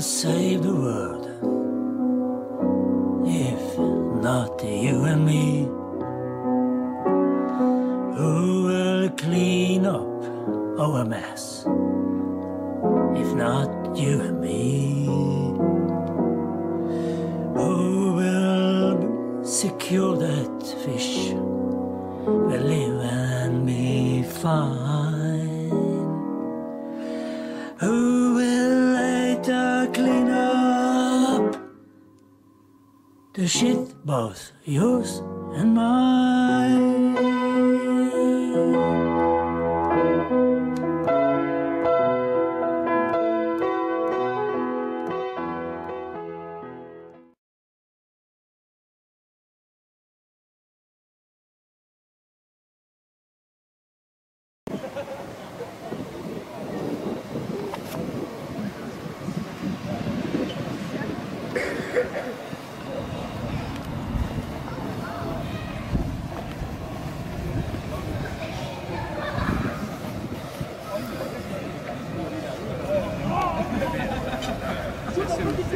save the world? If not you and me, who will clean up our mess? If not you and me, who will secure that fish will live and be fine? The shit, both yours and mine?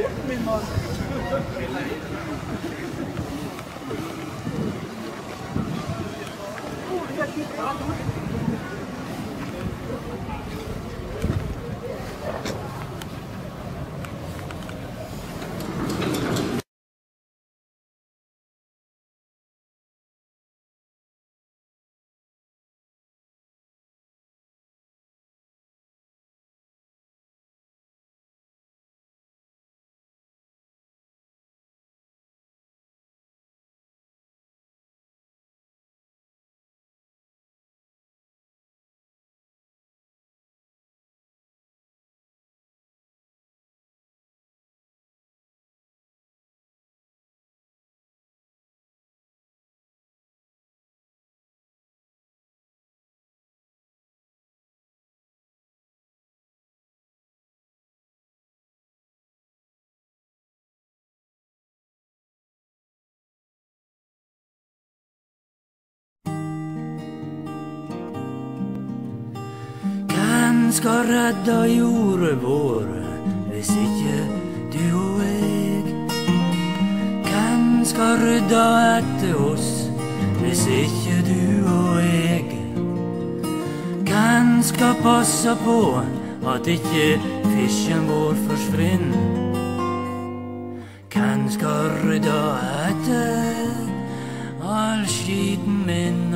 tempo, minha irmã. Hvem skal redde jorda vår hvis ikke du og jeg? Hvem skal rydde etter oss hvis ikke du og jeg? Hvem skal passe på at ikke fisken vår forsvinner? Hvem skal rydde etter all skiten min?